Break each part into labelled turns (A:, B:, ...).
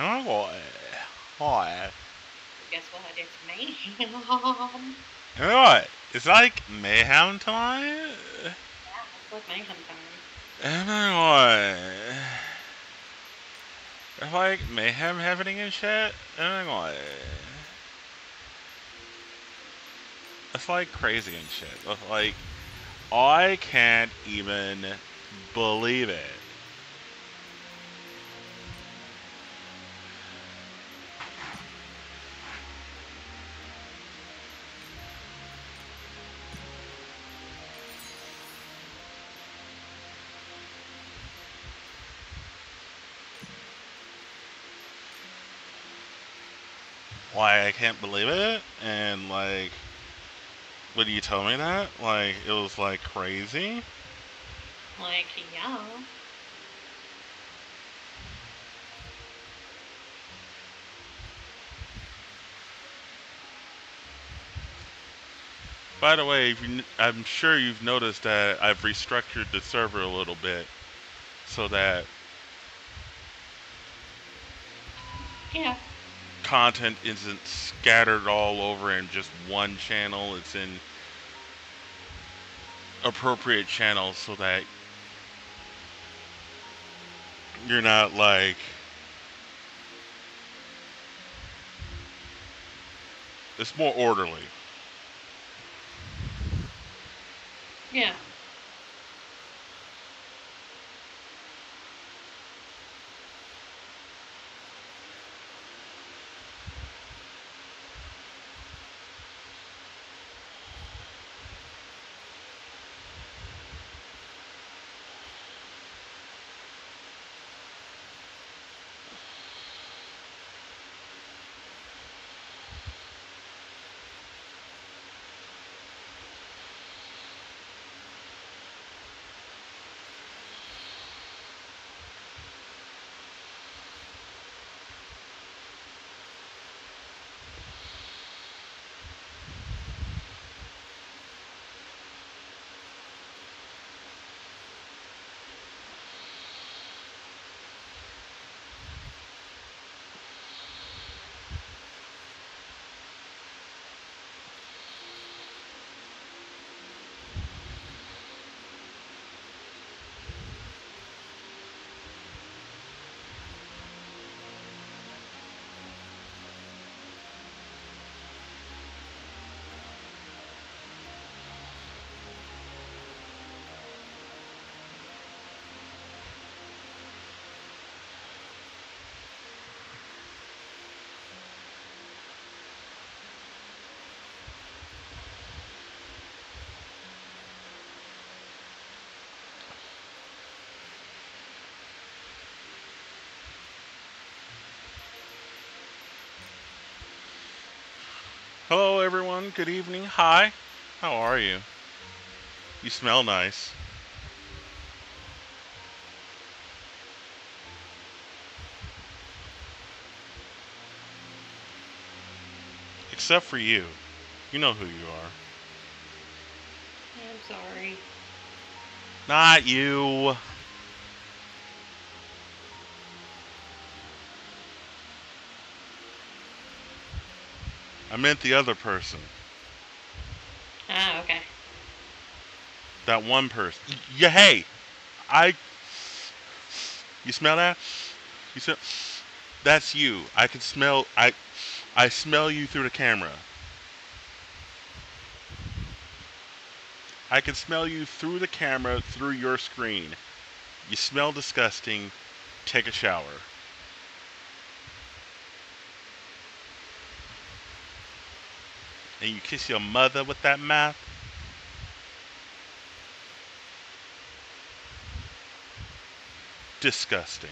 A: Hello. Uh, hi.
B: Guess what? It's mayhem.
A: What? It's like mayhem tonight.
B: Yeah, it's like mayhem time.
A: And what? It's like mayhem happening and shit. And what? It's like crazy and shit. It's like I can't even believe it. Why I can't believe it, and like, when you told me that, like, it was like crazy.
B: Like, yeah.
A: By the way, you, I'm sure you've noticed that I've restructured the server a little bit so that
B: Yeah.
A: Content isn't scattered all over in just one channel. It's in appropriate channels so that you're not like it's more orderly.
B: Yeah.
A: Hello everyone, good evening. Hi. How are you? You smell nice. Except for you. You know who you are.
B: I'm sorry.
A: Not you. I meant the other person.
B: Ah, okay.
A: That one person. Yeah, hey. I. You smell that? You smell. That's you. I can smell. I. I smell you through the camera. I can smell you through the camera, through your screen. You smell disgusting. Take a shower. And you kiss your mother with that mouth? Disgusting.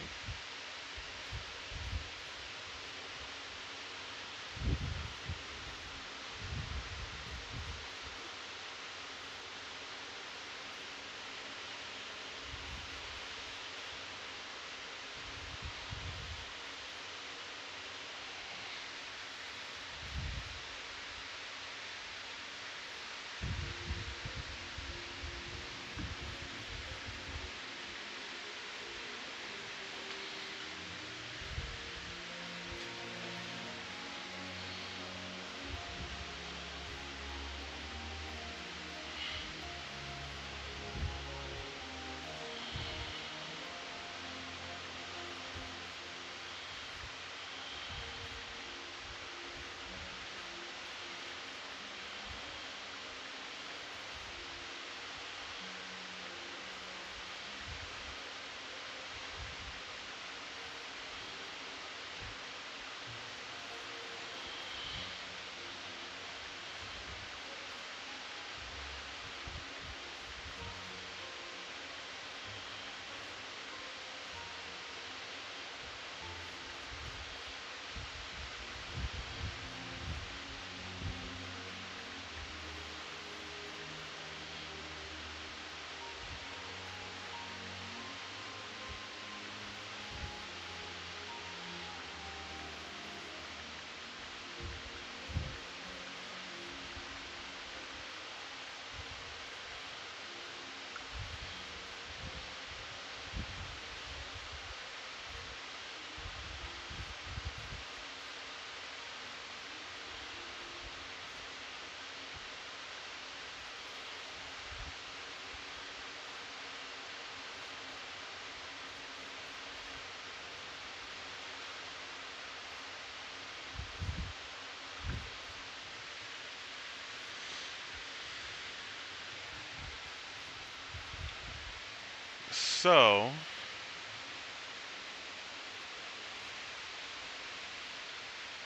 A: So,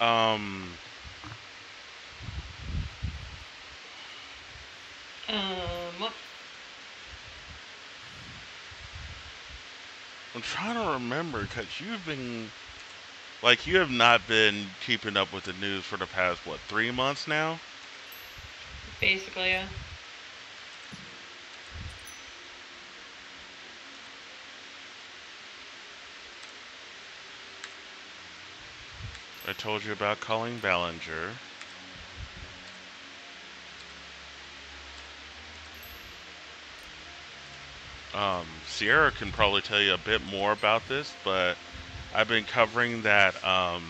A: um,
B: Um, what?
A: I'm trying to remember because you've been, like, you have not been keeping up with the news for the past, what, three months now?
B: Basically, yeah.
A: Told you about Colleen Ballinger. Um, Sierra can probably tell you a bit more about this, but I've been covering that. Um,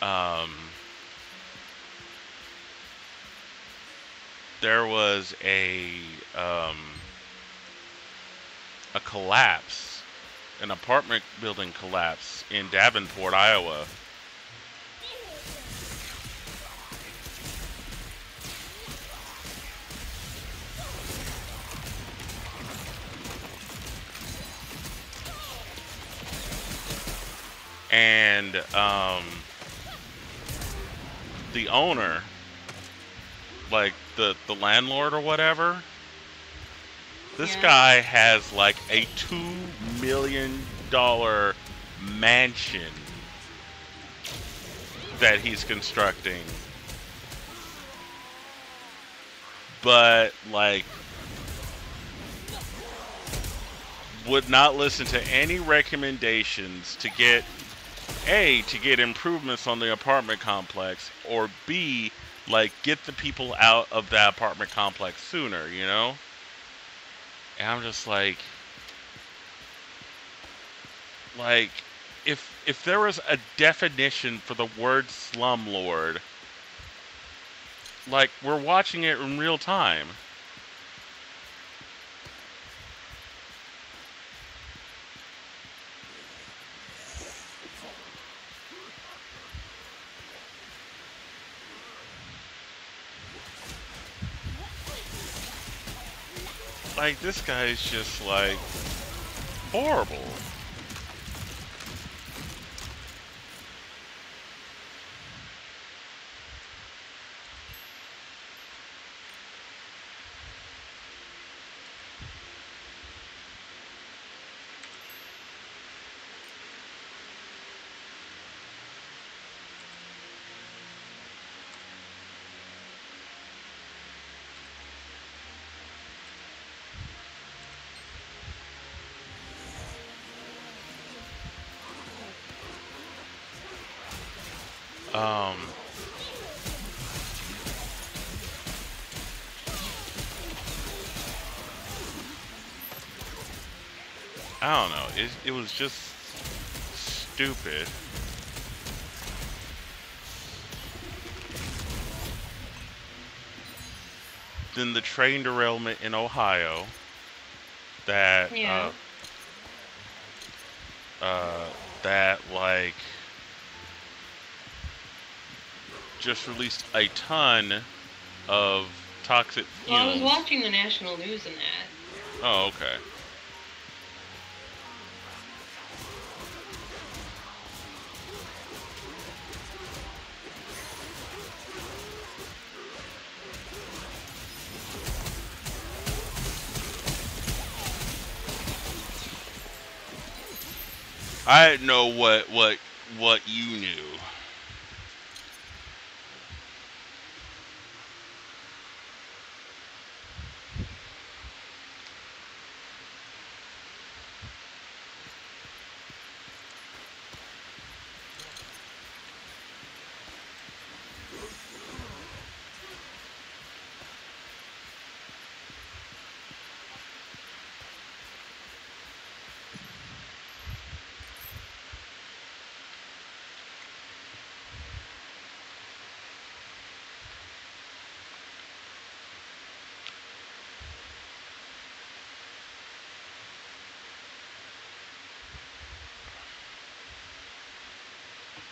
A: um, there was a um, a collapse, an apartment building collapse in Davenport, Iowa. and um, the owner, like the the landlord or whatever, this
B: Yeah.
A: guy has like a two million dollar mansion that he's constructing, but like would not listen to any recommendations to get a to get improvements on the apartment complex or b like get the people out of that apartment complex sooner you know? And i'm just like like if if there was a definition for the word slumlord like we're watching it in real time. Like this guy's just like horrible It, it was just stupid. Then the train derailment in Ohio that
B: Yeah.
A: uh, uh, that like just released a ton of toxic fumes.
B: Well, I was watching the national news and that.
A: Oh, okay. I didn't know what what what you knew.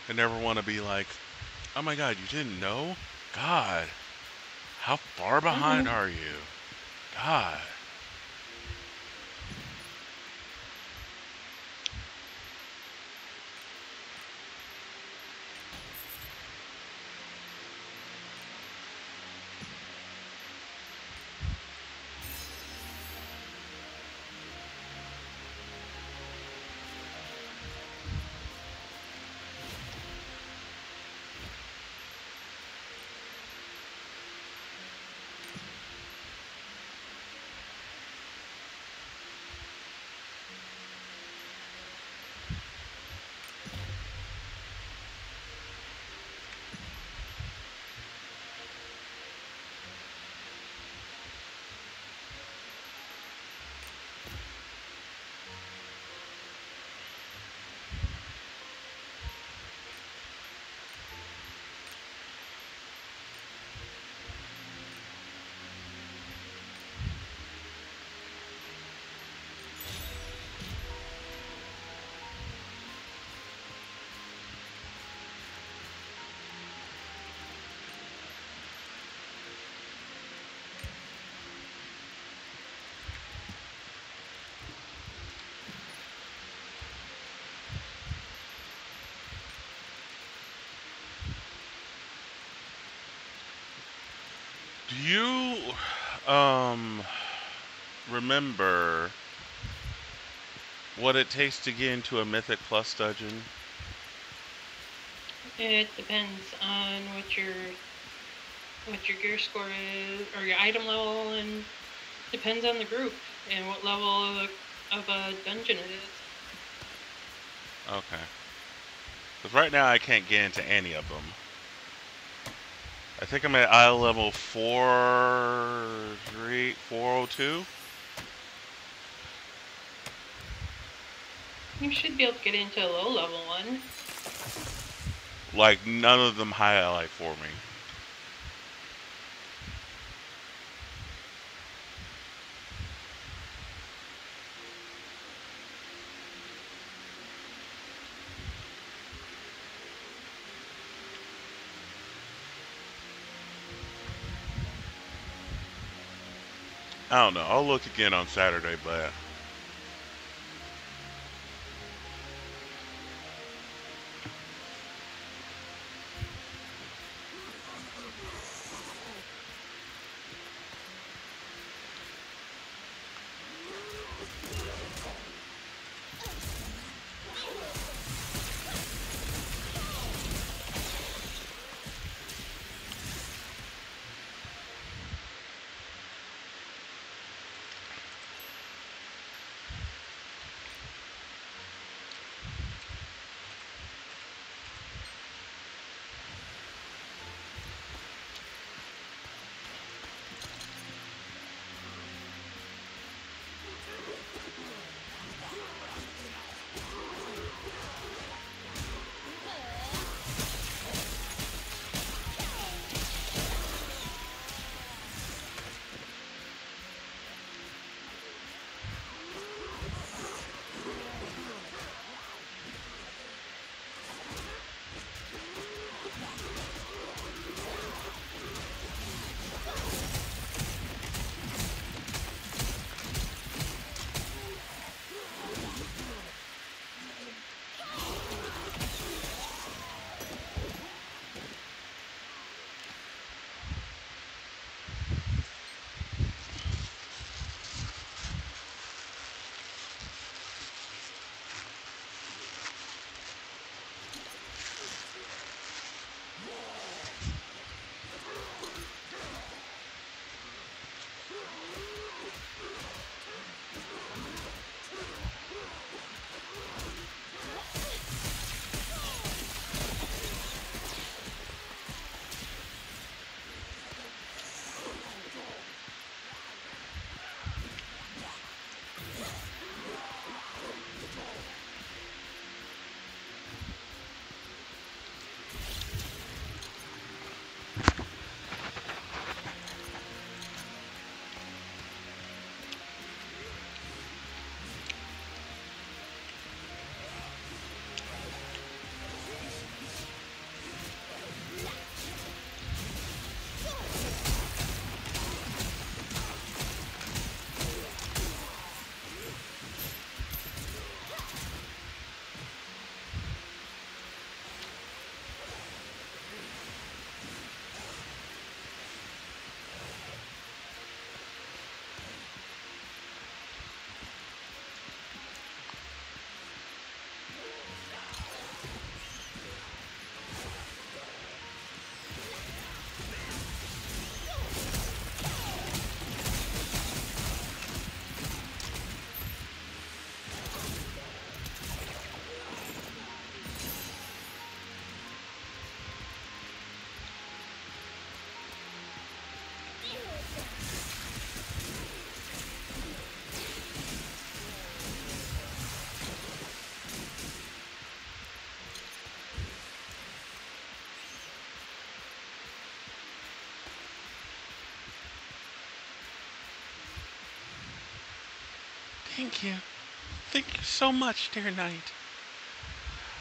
A: I never want to be like, oh my god, you didn't know? God, how far behind
B: Mhm.
A: are you? God. Do you um remember what it takes to get into a Mythic Plus dungeon?
B: It depends on what your what your gear score is or your item level, and depends on the group and what level of a, of a dungeon it is.
A: Okay. Because right now I can't get into any of them. I think I'm at isle level 4, 3, 402.
B: You should be able to get into a low level one.
A: Like, none of them highlight for me. I don't know. I'll look again on Saturday, but
C: Thank you. Thank you so much, dear knight.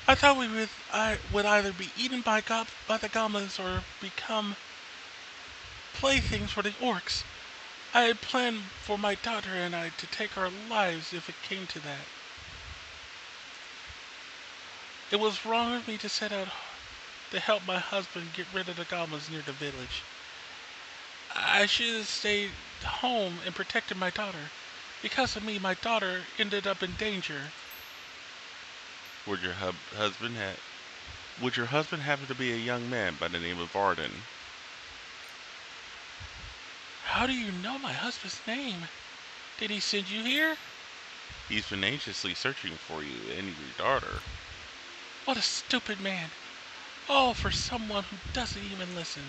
C: I thought we would, I would either be eaten by, by the goblins or become playthings for the orcs. I had planned for my daughter and I to take our lives if it came to that. It was wrong of me to set out to help my husband get rid of the goblins near the village. I should have stayed home and protected my daughter. Because of me, my daughter ended up in danger.
A: Would your hub- husband ha- Would your husband happen to be a young man by the name of Arden?
C: How do you know my husband's name? Did he send you here?
A: He's been anxiously searching for you and your daughter.
C: What a stupid man. All for someone who doesn't even listen.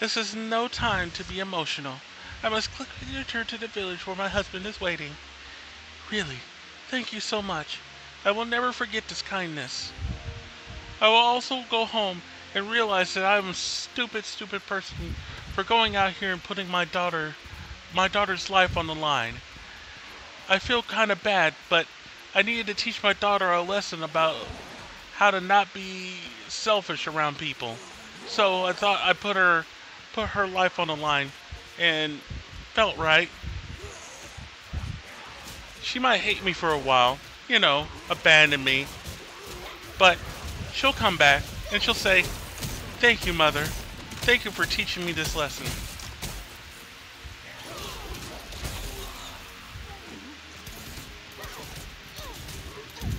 C: This is no time to be emotional. I must quickly return to the village where my husband is waiting. Really, thank you so much. I will never forget this kindness. I will also go home and realize that I'm a stupid, stupid person for going out here and putting my daughter, my daughter's life on the line. I feel kind of bad, but I needed to teach my daughter a lesson about how to not be selfish around people. So I thought I put her put her life on the line and felt right. She might hate me for a while, you know, abandon me. But she'll come back and she'll say, Thank you, Mother. Thank you for teaching me this lesson.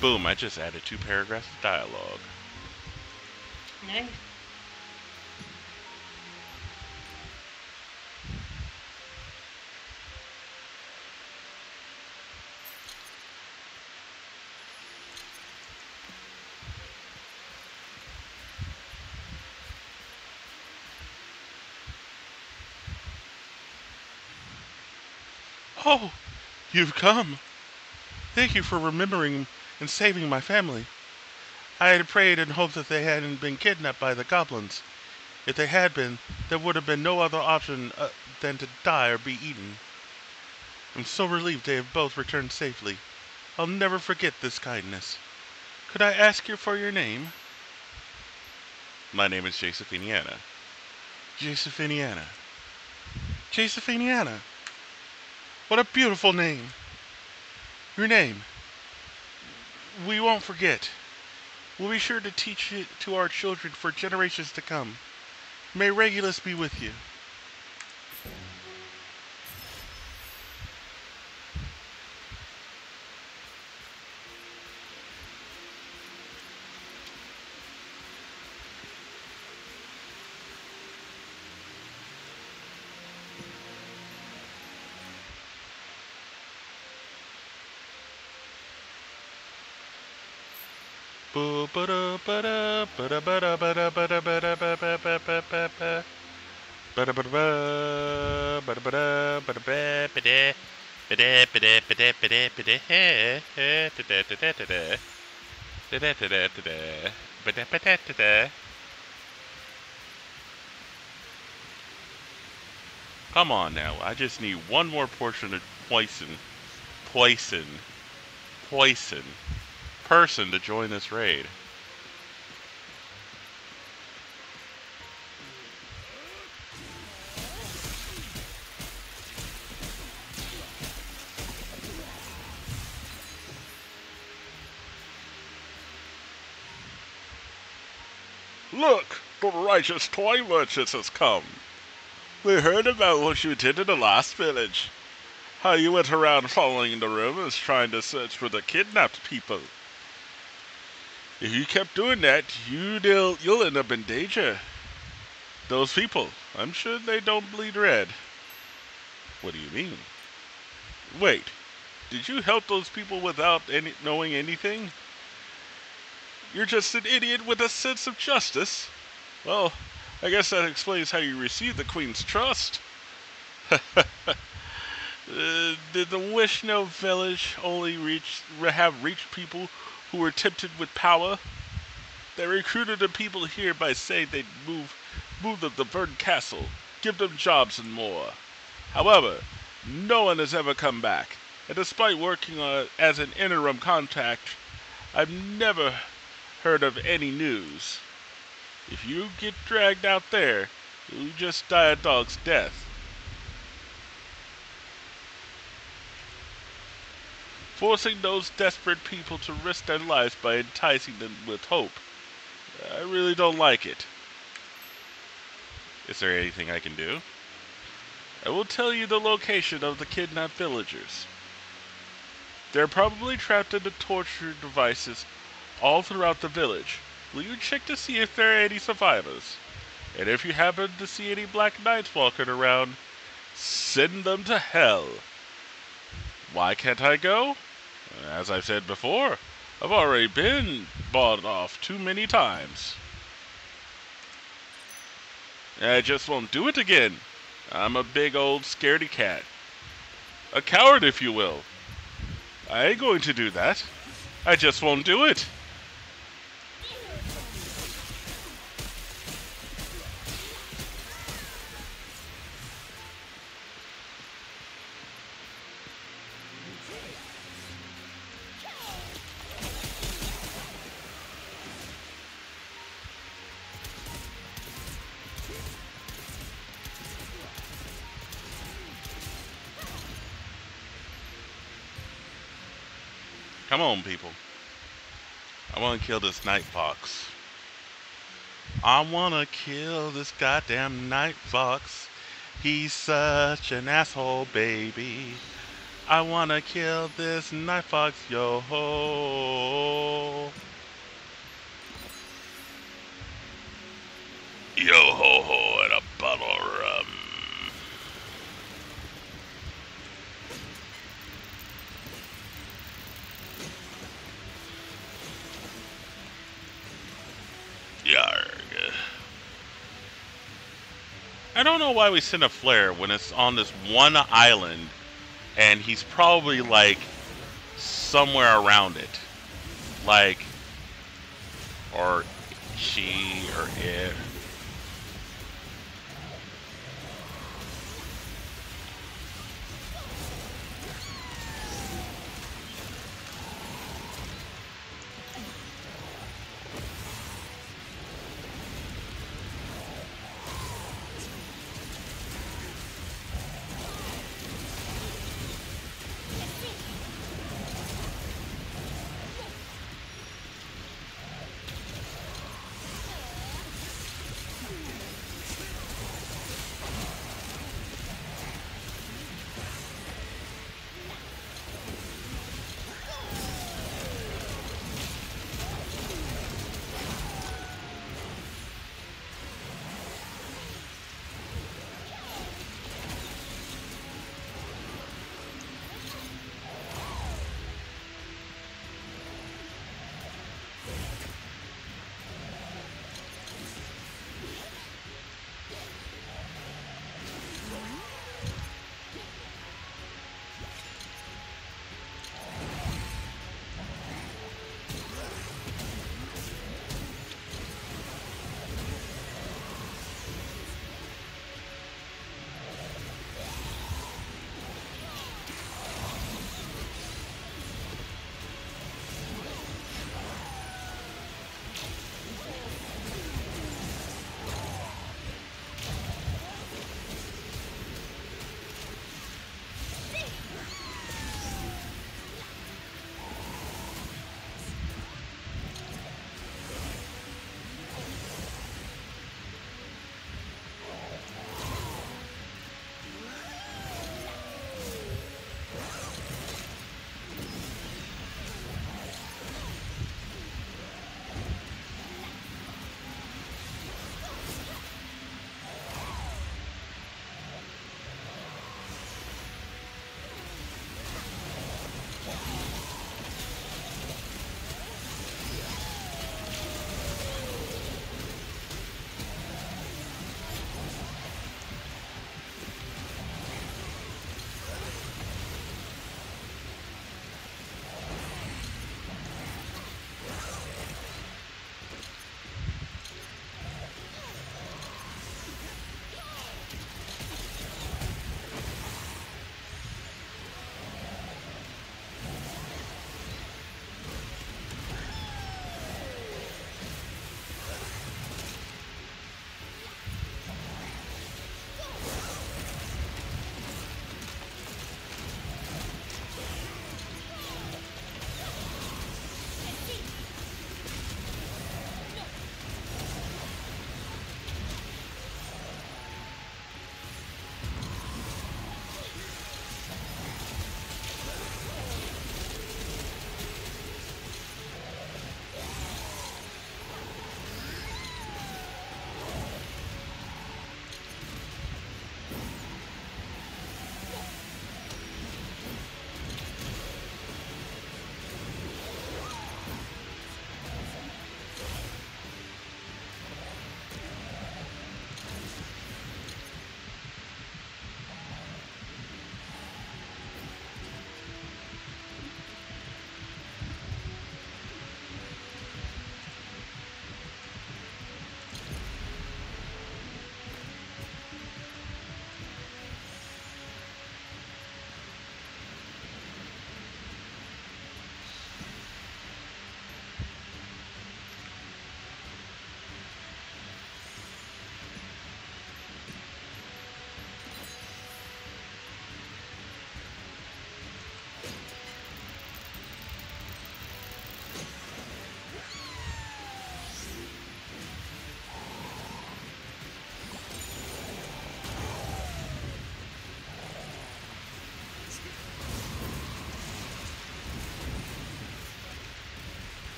A: Boom, I just added two paragraphs of dialogue.
B: Nice.
A: Oh, you've come. Thank you for remembering and saving my family. I had prayed and hoped that they hadn't been kidnapped by the goblins. If they had been, there would have been no other option uh, than to die or be eaten. I'm so relieved they have both returned safely. I'll never forget this kindness. Could I ask you for your name? My name is Josephiniana. Josephiniana. Josephiniana. What a beautiful name. Your name. We won't forget. We'll be sure to teach it to our children for generations to come. May Regulus be with you. Come on now, I just need one more portion of poison. Poison. Poison person to join this raid. Righteous toy merchant has come. We heard about what you did in the last village. How you went around following the rumors trying to search for the kidnapped people. If you kept doing that, you'd uh, you'll end up in danger. Those people, I'm sure they don't bleed red. What do you mean? Wait, did you help those people without any knowing anything? You're just an idiot with a sense of justice. Well, I guess that explains how you received the Queen's trust. Uh, did the Wishno village only reach have reached people who were tempted with power? They recruited the people here by saying they'd move move them to Vern Castle, give them jobs and more. However, no one has ever come back, and despite working on, as an interim contact, I've never heard of any news. If you get dragged out there, you'll just die a dog's death. forcing those desperate people to risk their lives by enticing them with hope. I really don't like it. Is there anything I can do? I will tell you the location of the kidnapped villagers. They're probably trapped in the torture devices all throughout the village. Will you check to see if there are any survivors? And if you happen to see any black knights walking around, send them to hell. Why can't I go? As I've said before, I've already been bought off too many times. I just won't do it again. I'm a big old scaredy cat. A coward, if you will. I ain't going to do that. I just won't do it. Come on, people. I want to kill this Night Fox. I want to kill this goddamn Night Fox. He's such an asshole, baby. I want to kill this Night Fox, yo ho. Yo ho ho, I don't know why we send a flare when it's on this one island and he's probably like somewhere around it. Like, or she or it.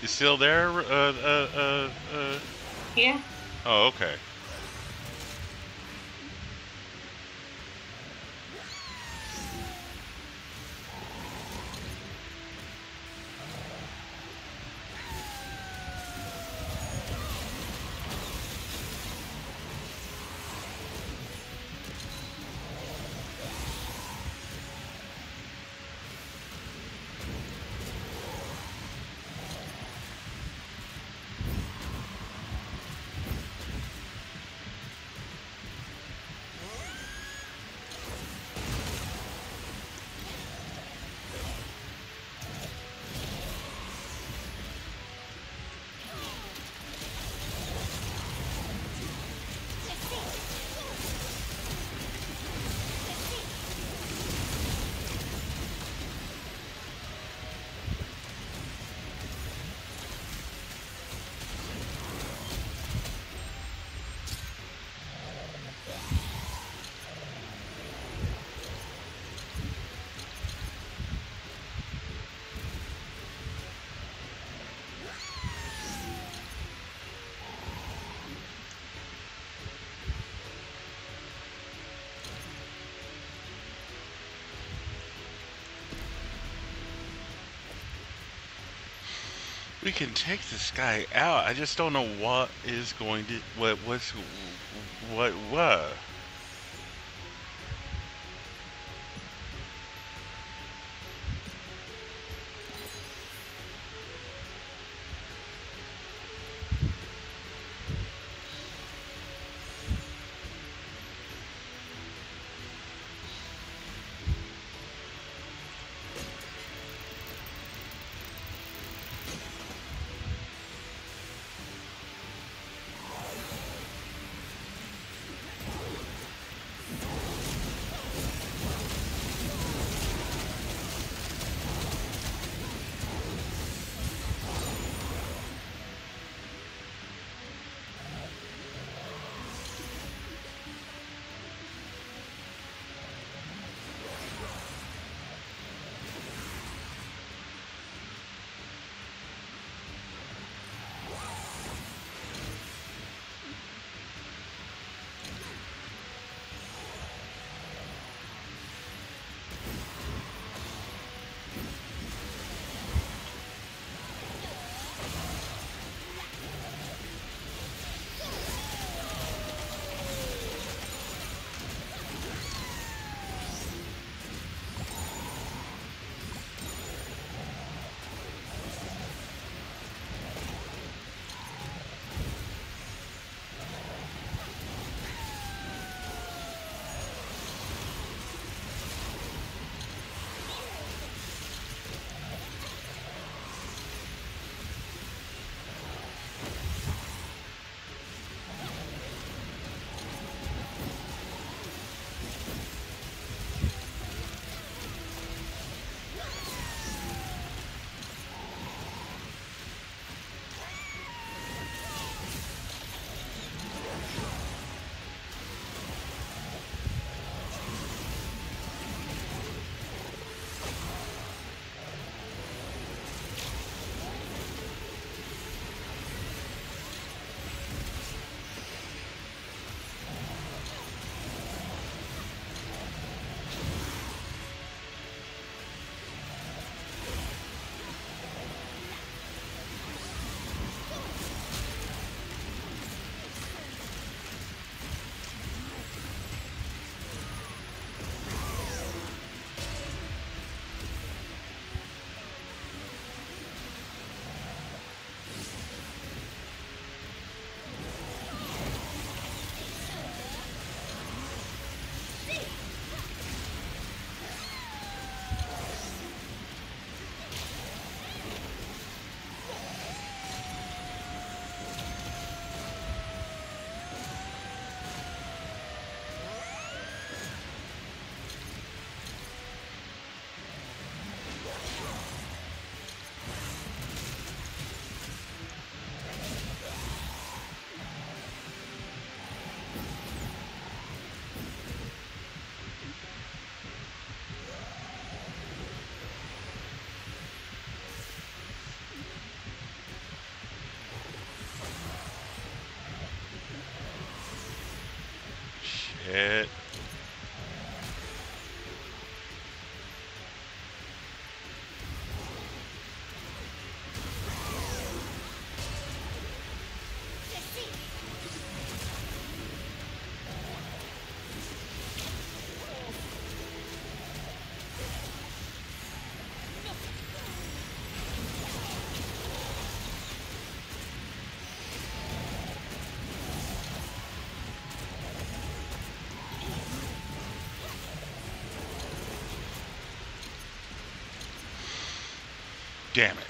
A: You still there? Uh, uh, uh, uh.
B: Yeah.
A: Oh, okay. We can take this guy out. I just don't know what is going to what what's what what. Hit. Damn it.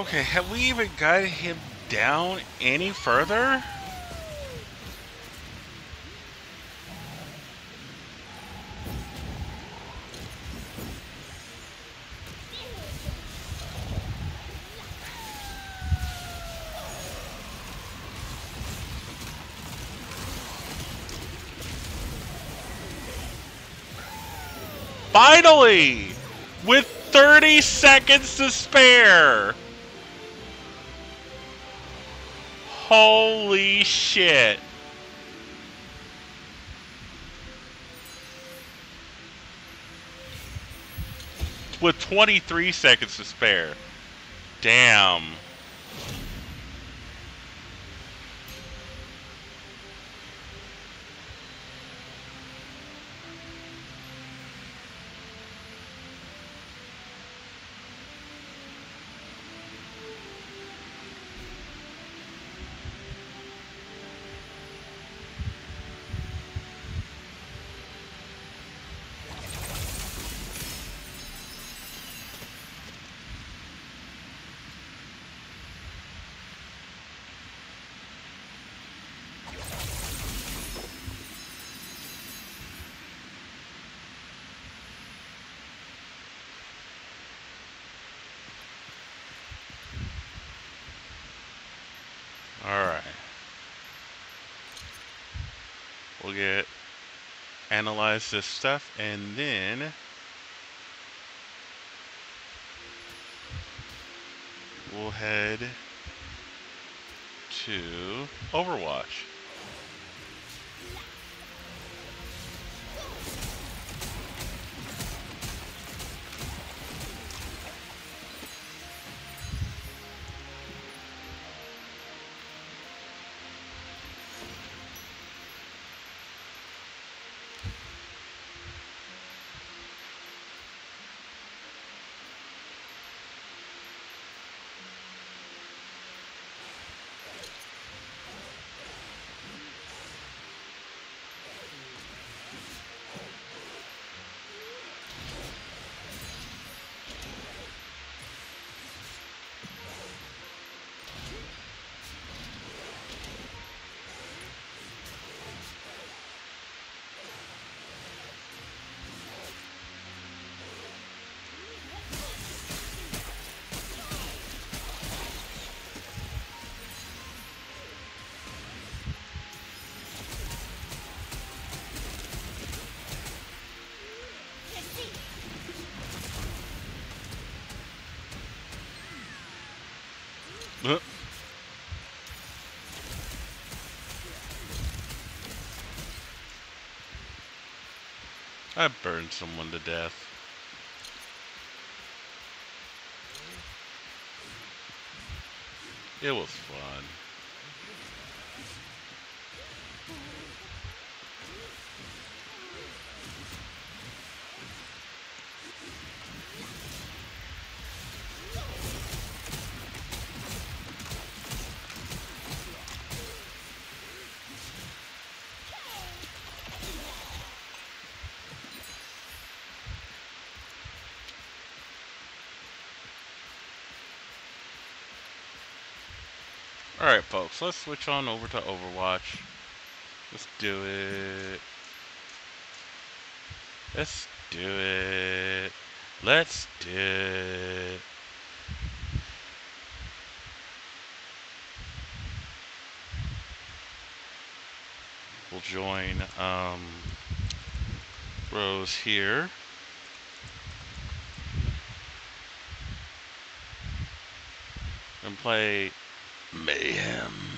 A: okay, have we even got him down any further? Finally! With 30 seconds to spare! Holy shit. With 23 seconds to spare. Damn. Analyze this stuff and then we'll head to Overwatch. I burned someone to death. It was fun. Alright, folks, let's switch on over to Overwatch. Let's do it. Let's do it. Let's do it. We'll join um, Rose here. And play Mayhem.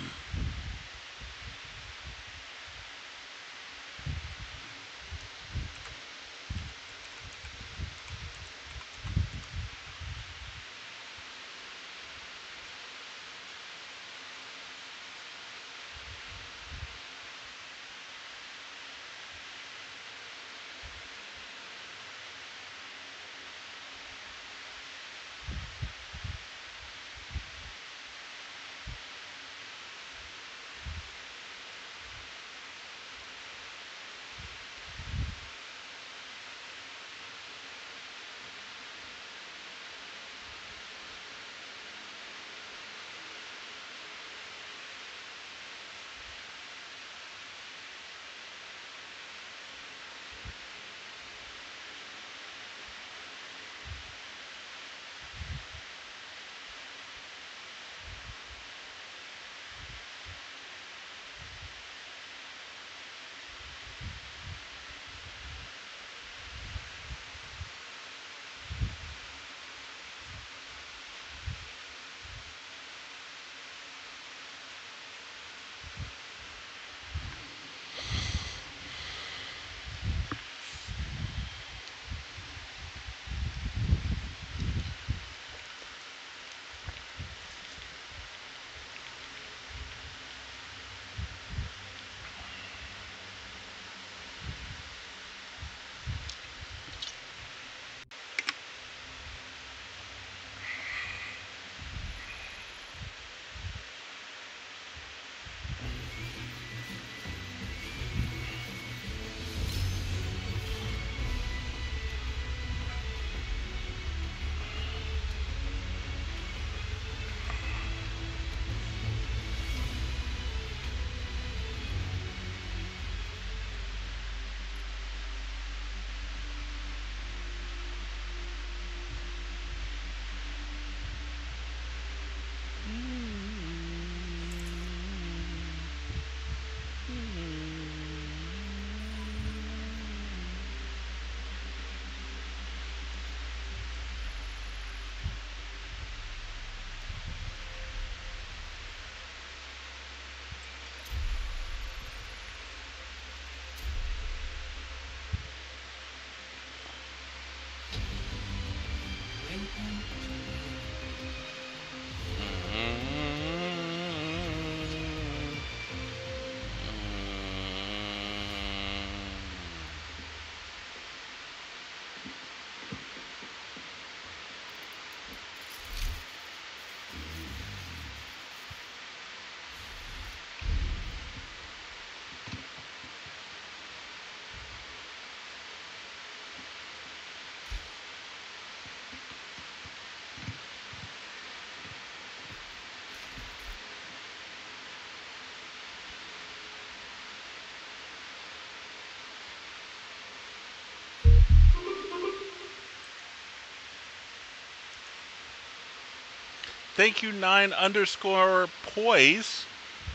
A: Thank you, nine underscore poise,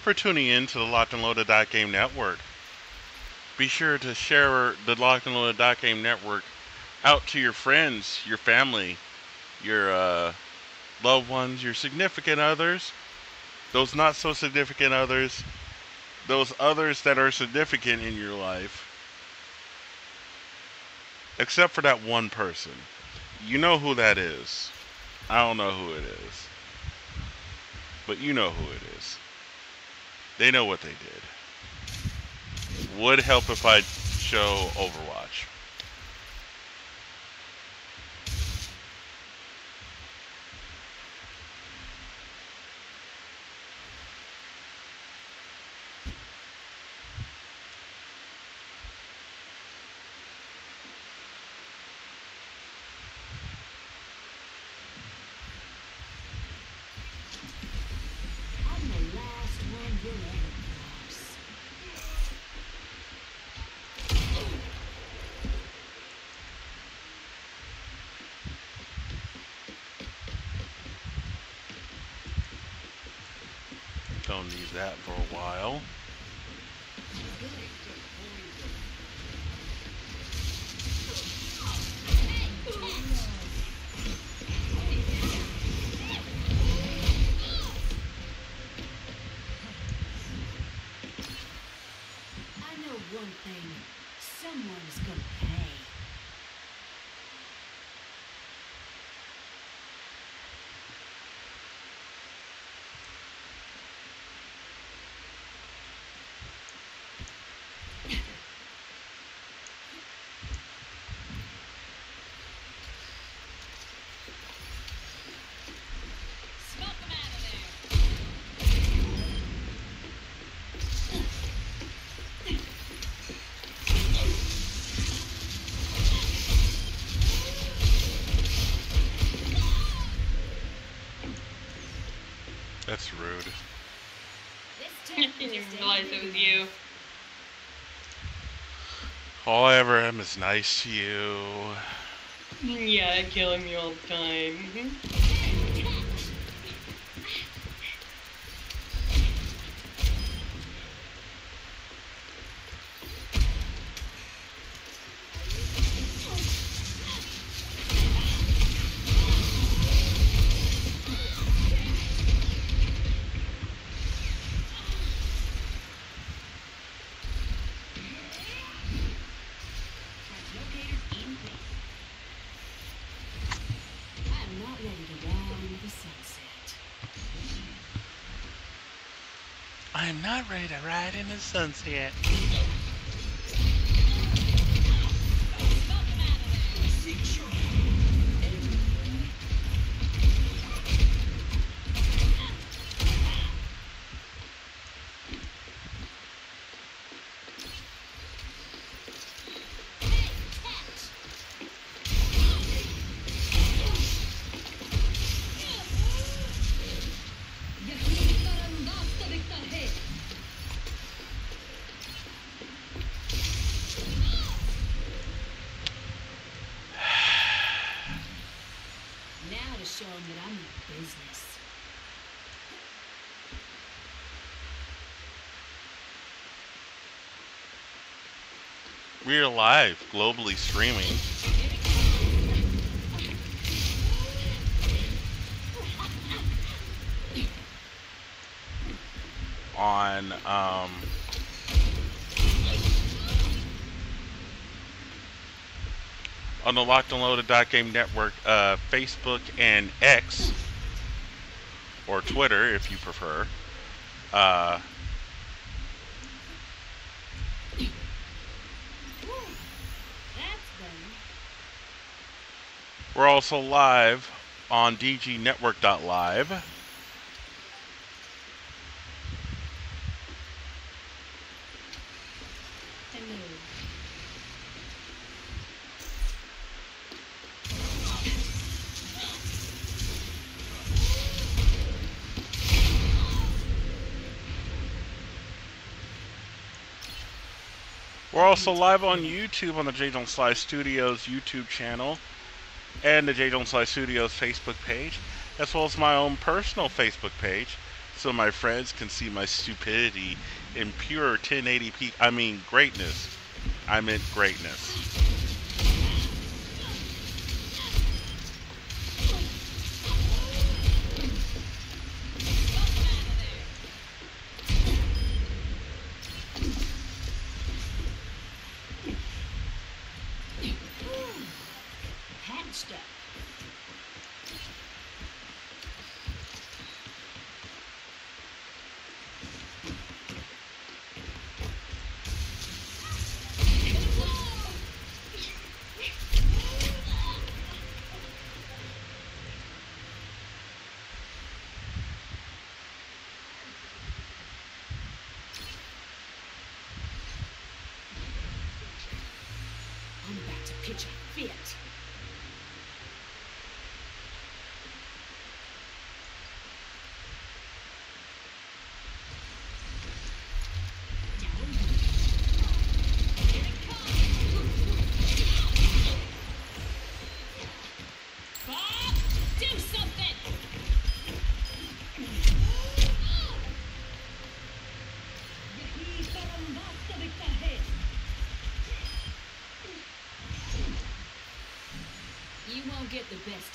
A: for tuning in to the Locked and Loaded Dot Game Network. Be sure to share the Locked and Loaded Dot Game Network out to your friends, your family, your uh, loved ones, your significant others, those not so significant others, those others that are significant in your life, except for that one person. You know who that is. I don't know who it is. But you know who it is. They know what they did. Would help if I show Overwatch.
D: I'm the last one you'll ever cross.
A: Don't need that for a while.
B: Realize it was you.
A: All I ever am is nice to you.
B: Yeah, I kill him all the time.
D: Mm-hmm. Ready to ride
C: in the sunset.
A: We are live, globally streaming. On um, on the Locked and Loaded Dot Game Network, uh, Facebook and X, or Twitter if you prefer. Uh,
D: That's better.
A: We're also live on DGNetwork.live. We're also live on YouTube on the Jay Jones Live Studios YouTube channel and the Jay Jones Live Studios Facebook page.
D: as well as my own personal Facebook page, so my friends can see my stupidity in pure 1080p. I mean, greatness. I meant greatness.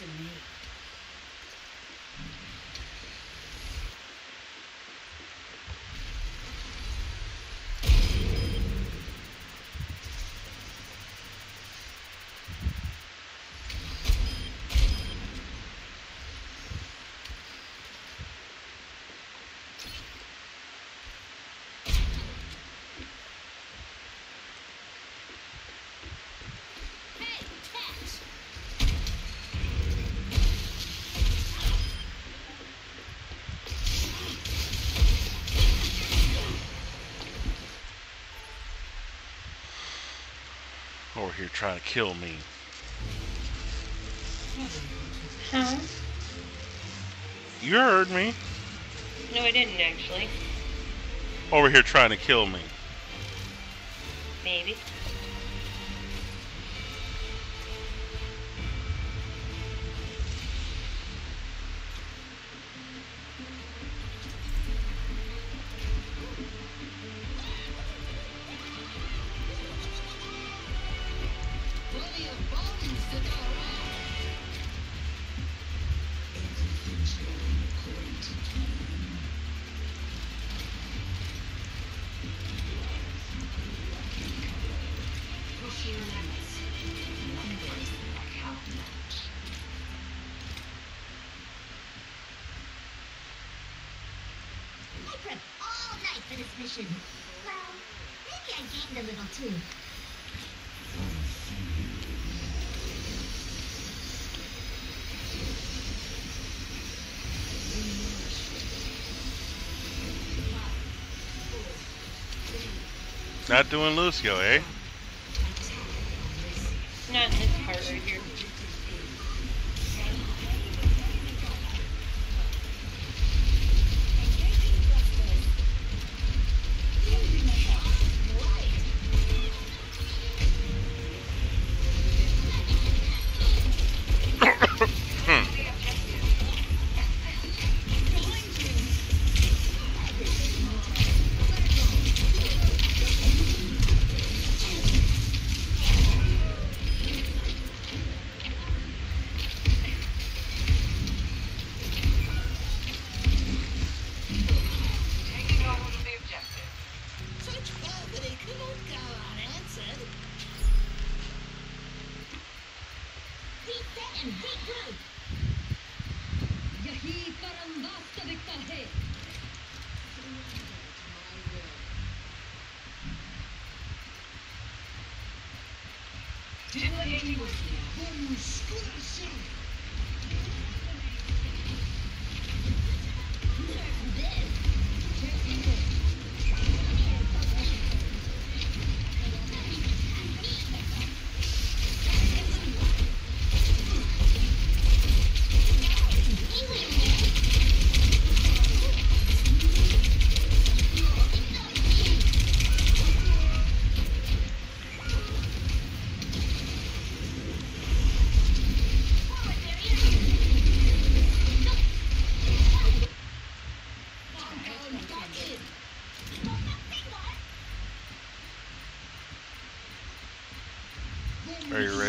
A: Of me. Hey, catch!
D: Over here trying to kill me.
E: Huh?
D: You heard me.
E: No, I didn't actually.
D: Over here trying to kill me.
E: Maybe.
D: Not doing Lucio, eh?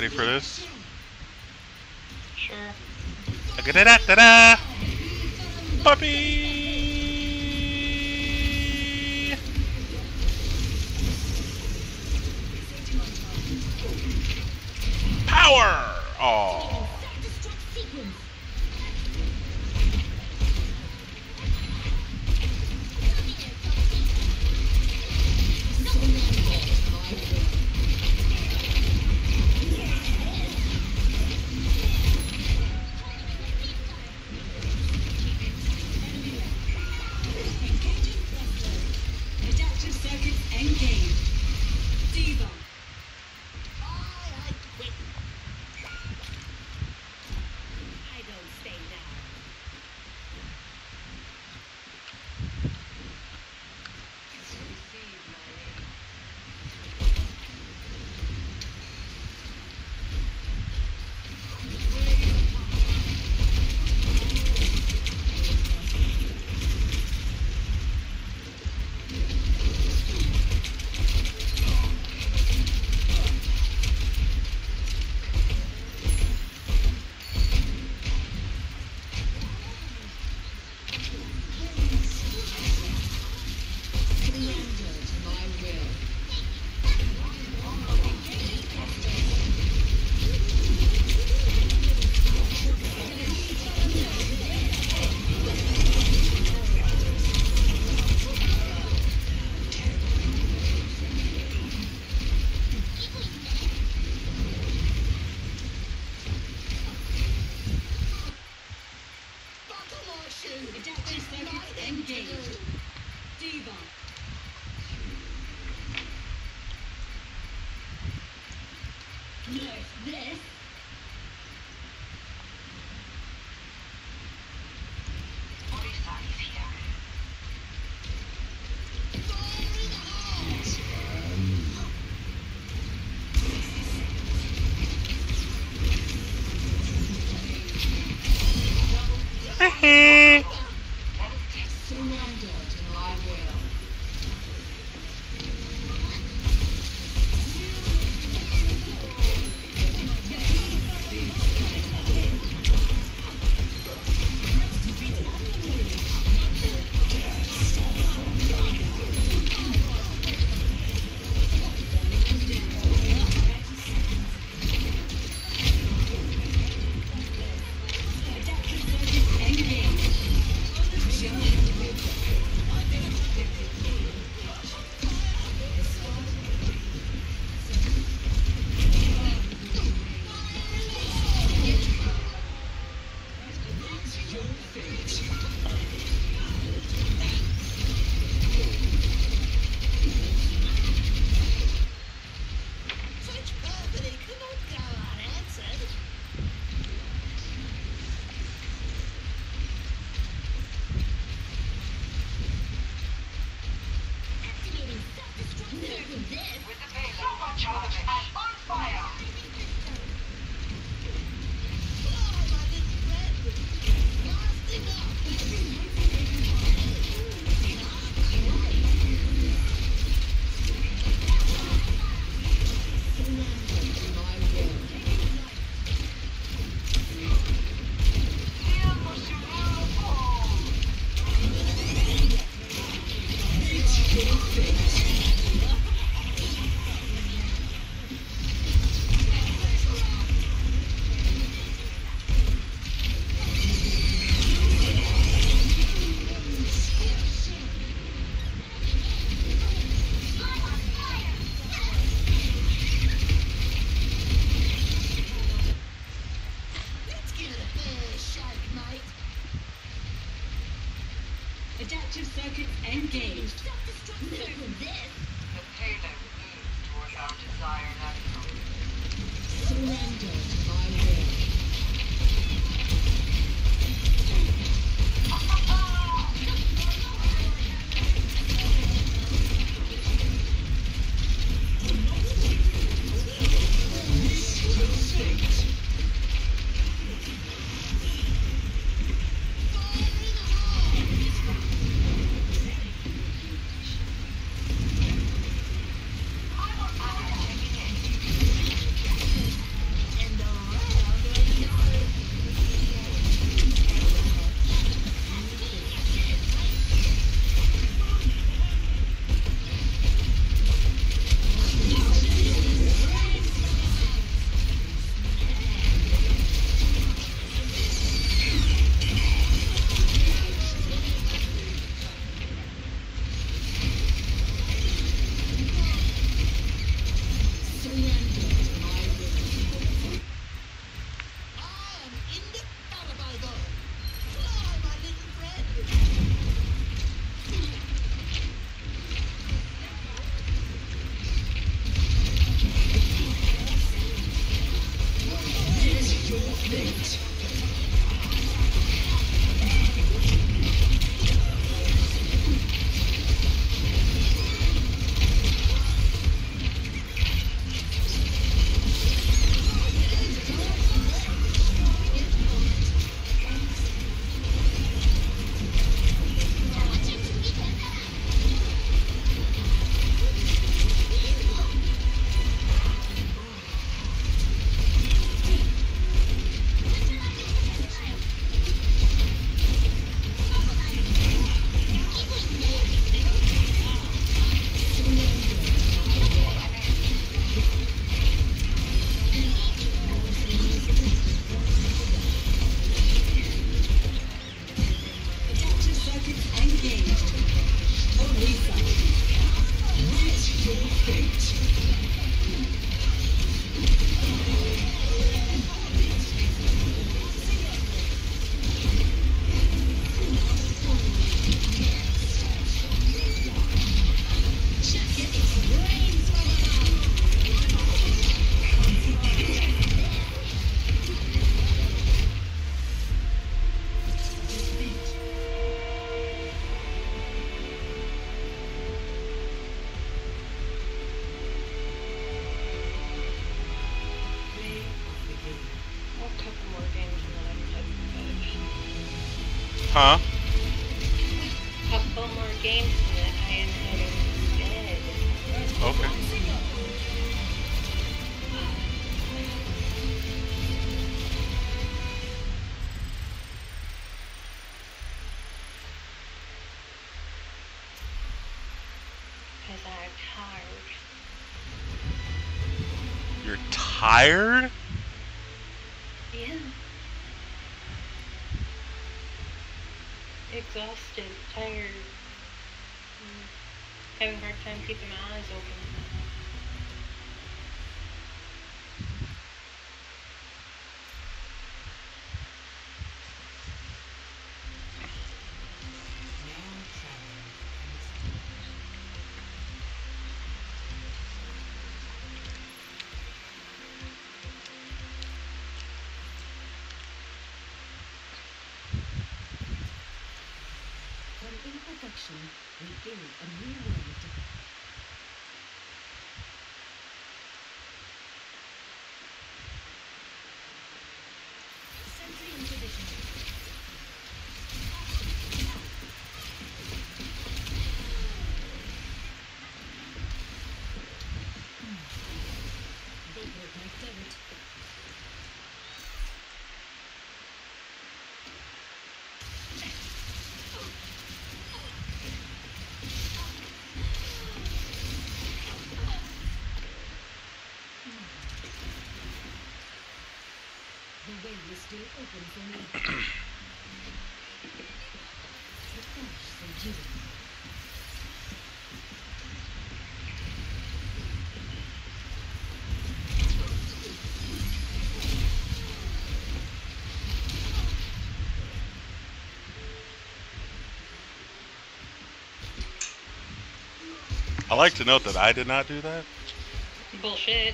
A: Ready for this?
B: Sure.
A: Da-da-da-da-da!
C: Puppy!
A: Huh?
B: Couple more games I am heading to bed.
A: Okay.
B: Because I'm tired.
A: You're tired?
B: Yeah. Exhausted, tired. Mm. Having a hard time keeping my eyes open.
D: Imperfection, we build a new. The way open for me. the flash subdued.
A: I like to note that I did not do that.
B: Bullshit.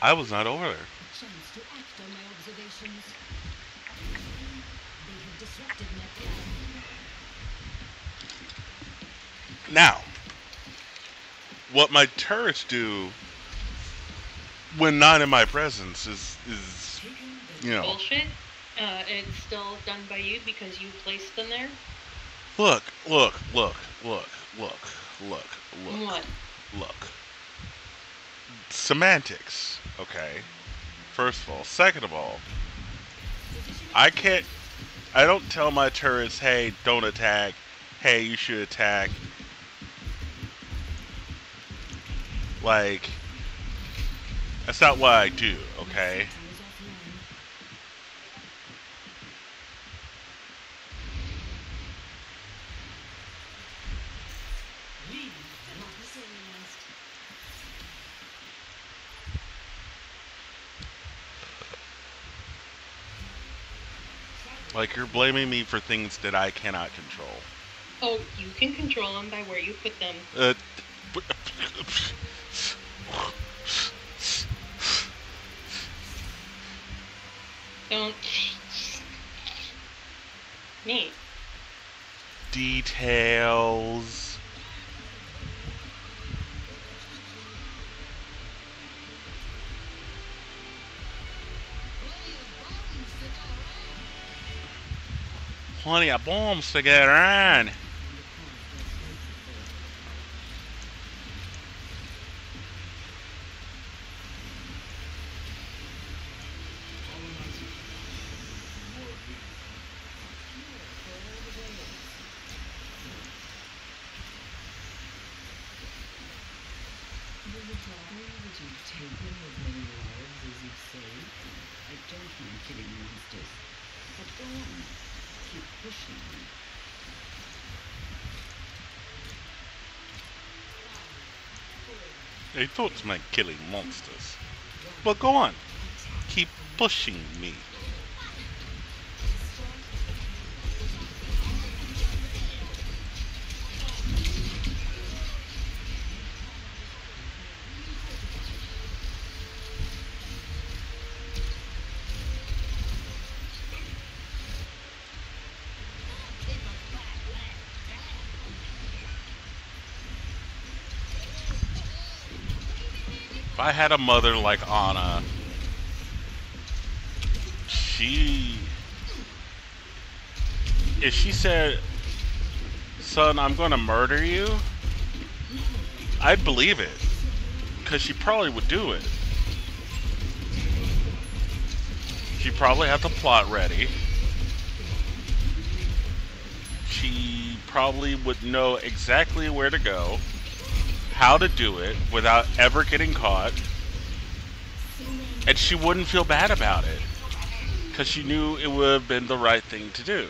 A: I was not over there.
D: A chance to act on my observations. They have disrupted my plan.
A: Now, what my turrets do when not in my presence is is you know
B: Bullshit. Uh, it's still done by you because you placed them there.
A: look look look look look look look
B: What?
A: look semantics okay first of all. Second of all I can't I don't tell my turrets hey don't attack. Hey you should attack. Like that's not what I do okay like you're blaming me for things that I cannot control
B: Oh, you can control them by where you put them.
A: uh,
B: Don't. Me.
A: details plenty of bombs to get around
F: that you've taken as many lives as you've saved. I don't mind killing monsters. But go on. Keep pushing me.
A: I thought it meant killing monsters. But go on. Keep pushing me. I had a mother like Anna, she
C: if she said, "Son, I'm going to murder you," I'd believe it, because she probably would do it. She probably had the plot ready. She probably would know exactly where to go, how to do it without ever getting caught, and she wouldn't feel bad about it because she knew it would have been the right thing to do.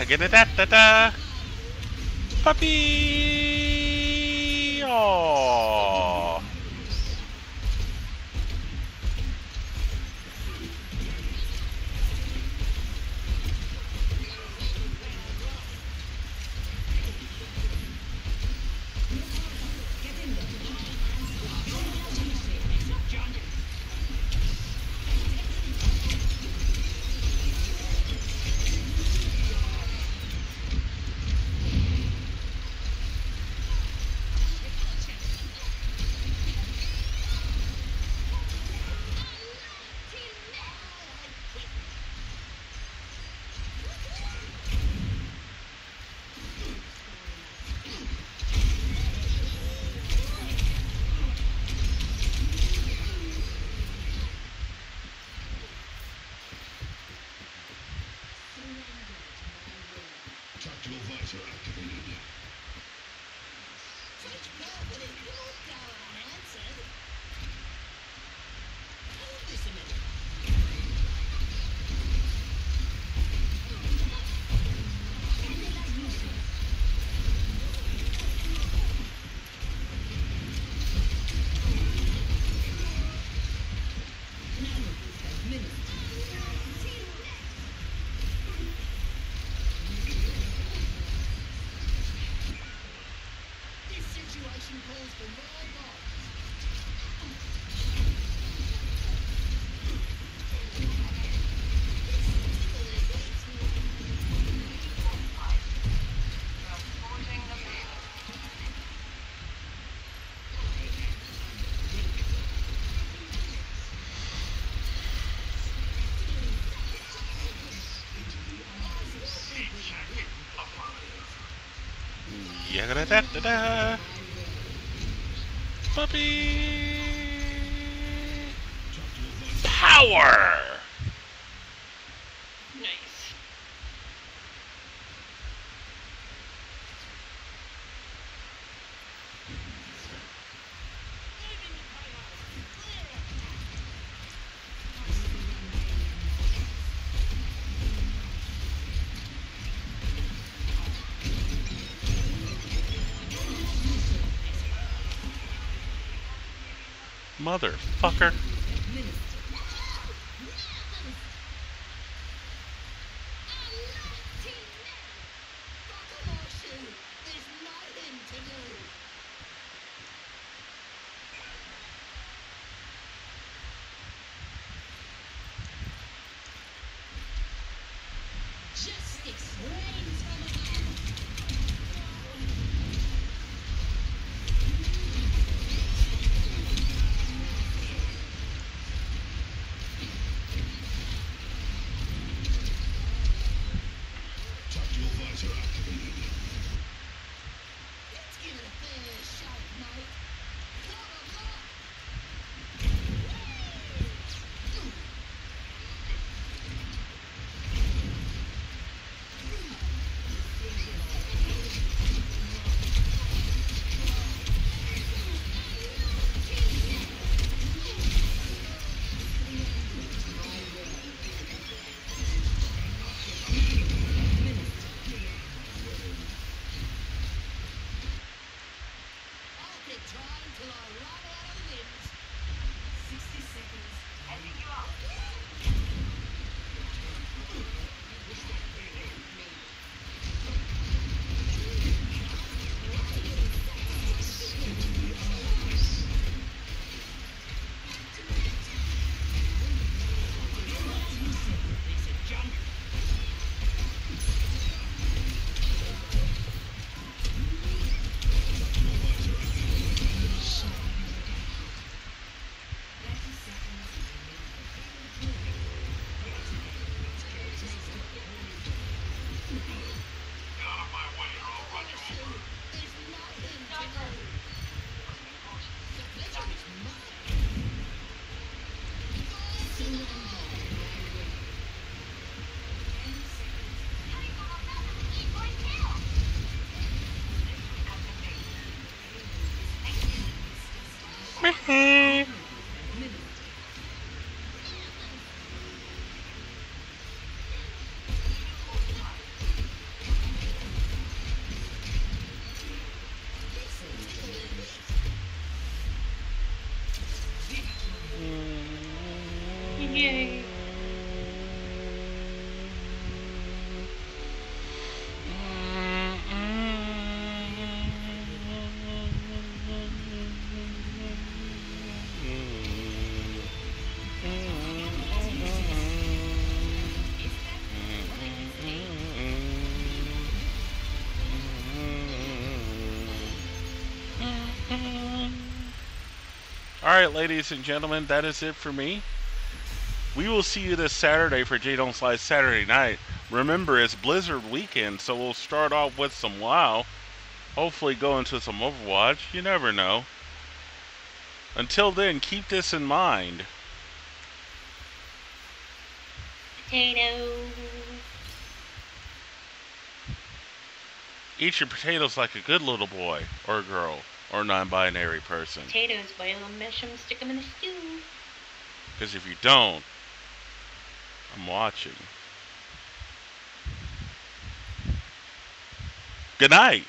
C: Again, da da da. Puppy. Da da da. Puppy. Power. Motherfucker.
D: Mm-hmm.
A: Yay.
C: All right, ladies and gentlemen, that is it for me. We will see you this Saturday for Jay Jones Live Saturday night. Remember, it's Blizzard weekend, so we'll start off with some WoW. Hopefully, go into some Overwatch. You never know. Until then, keep this in mind.
A: Potato. Eat your potatoes like a good little boy or girl or non-binary person.
B: Potatoes, boil them, mash them, stick them in a stew.
A: Because if you don't, I'm watching. Good night.